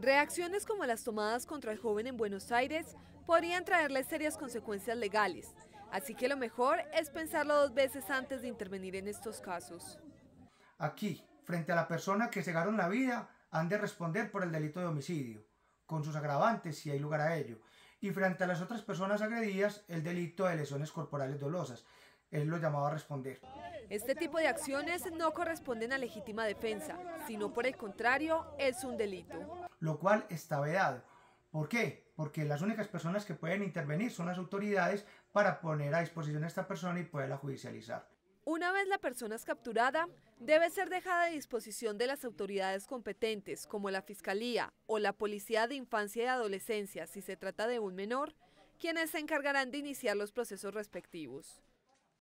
Reacciones como las tomadas contra el joven en Buenos Aires podrían traerle serias consecuencias legales, así que lo mejor es pensarlo dos veces antes de intervenir en estos casos. Aquí, frente a la persona que cegaron la vida, han de responder por el delito de homicidio, con sus agravantes si hay lugar a ello, y frente a las otras personas agredidas, el delito de lesiones corporales dolosas. Él lo llamaba a responder. Este tipo de acciones no corresponden a legítima defensa, sino por el contrario, es un delito. Lo cual está vedado. ¿Por qué? Porque las únicas personas que pueden intervenir son las autoridades para poner a disposición a esta persona y poderla judicializar. Una vez la persona es capturada, debe ser dejada a disposición de las autoridades competentes, como la Fiscalía o la Policía de Infancia y Adolescencia, si se trata de un menor, quienes se encargarán de iniciar los procesos respectivos.